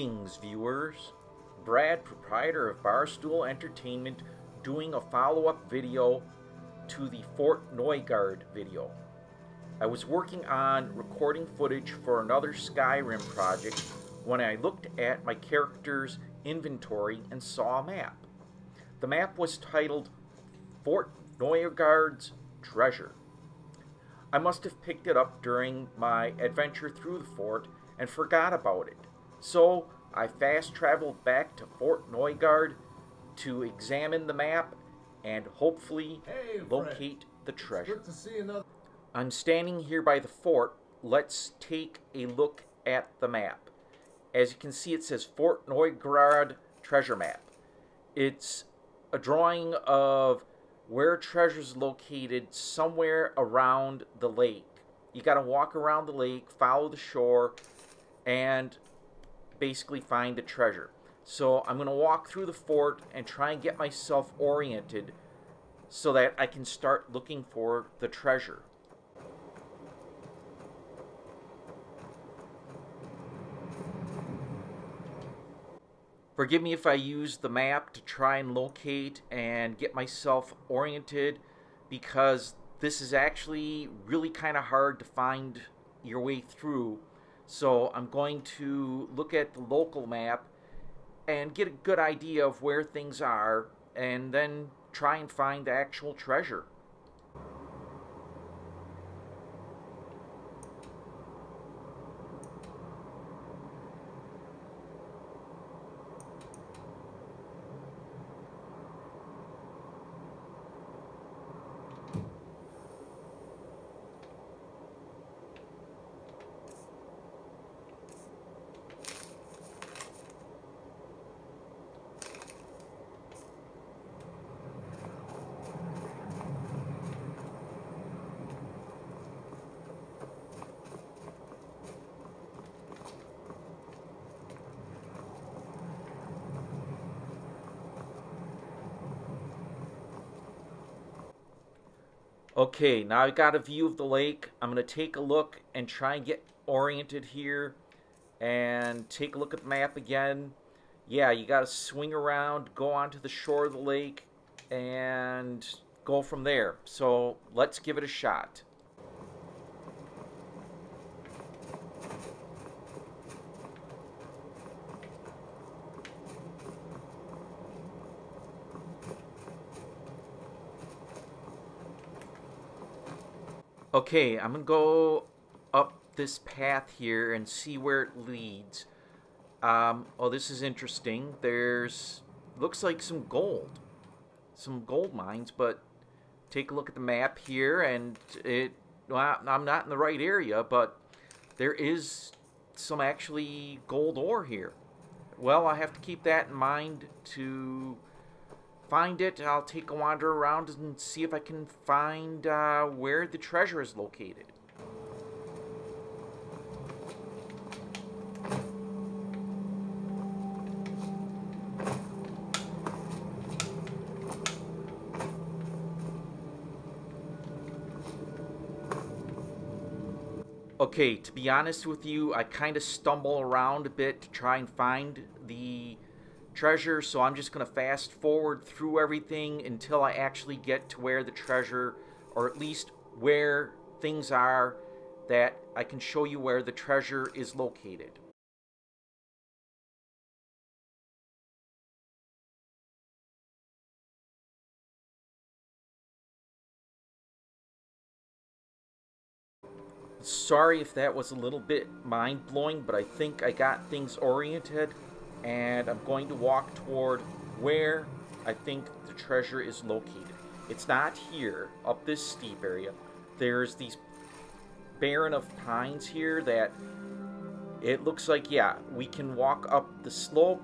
Greetings, viewers. Brad, proprietor of Barstool Entertainment, doing a follow up video to the Fort Neugrad video. I was working on recording footage for another Skyrim project when I looked at my character's inventory and saw a map. The map was titled Fort Neugrad's Treasure. I must have picked it up during my adventure through the fort and forgot about it. So I fast traveled back to Fort Neugrad to examine the map and hopefully Hey, locate the treasure. Good to see another. I'm standing here by the fort. Let's take a look at the map. As you can see, it says Fort Neugrad treasure map. It's a drawing of where treasure's located somewhere around the lake. You got to walk around the lake, follow the shore, and basically find the treasure. So I'm going to walk through the fort and try and get myself oriented so that I can start looking for the treasure. Forgive me if I use the map to try and locate and get myself oriented because this is actually really kind of hard to find your way through. So I'm going to look at the local map and get a good idea of where things are and then try and find the actual treasure. Okay, now I got a view of the lake. I'm going to take a look and try and get oriented here and take a look at the map again. Yeah, you got to swing around, go onto the shore of the lake, and go from there. So let's give it a shot. Okay, I'm gonna go up this path here and see where it leads. Um, oh, this is interesting. There's looks like some gold, some gold mines. But take a look at the map here, and it. Well, I'm not in the right area, but there is some actually gold ore here. Well, I have to keep that in mind to find it. I'll take a wander around and see if I can find uh, where the treasure is located. Okay, to be honest with you, I kind of stumble around a bit to try and find the treasure, so I'm just going to fast forward through everything until I actually get to where the treasure, or at least where things are that I can show you where the treasure is located. Sorry if that was a little bit mind blowing, but I think I got things oriented and I'm going to walk toward where I think the treasure is located. It's not here, up this steep area. There's these barren of pines here that it looks like, yeah, we can walk up the slope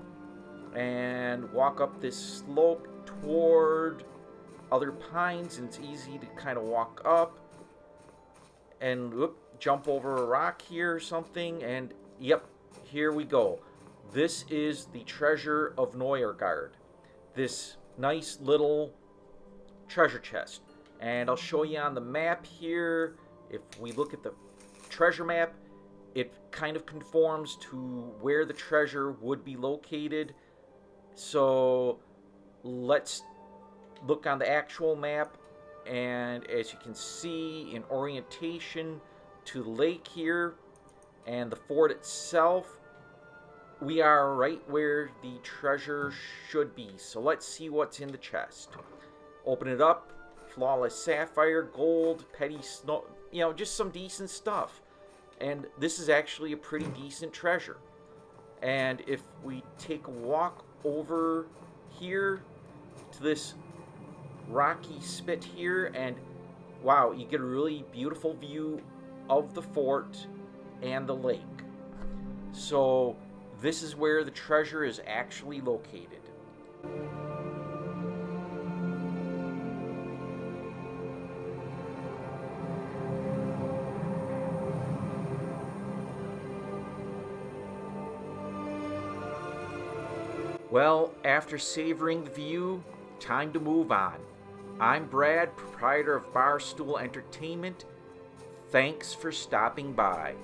and walk up this slope toward other pines, and it's easy to kind of walk up and whoop, jump over a rock here or something, and yep, here we go. This is the treasure of Neuergard. This nice little treasure chest. And I'll show you on the map here. If we look at the treasure map, it kind of conforms to where the treasure would be located. So let's look on the actual map and as you can see in orientation to the lake here and the fort itself we are right where the treasure should be so let's see what's in the chest. Open it up flawless sapphire gold petty snow you know just some decent stuff. And this is actually a pretty decent treasure. And if we take a walk over here to this rocky spit here and wow you get a really beautiful view of the fort and the lake. So this is where the treasure is actually located Well, after savoring the view, time to move on. I'm Brad, proprietor of Barstool Entertainment. Thanks for stopping by.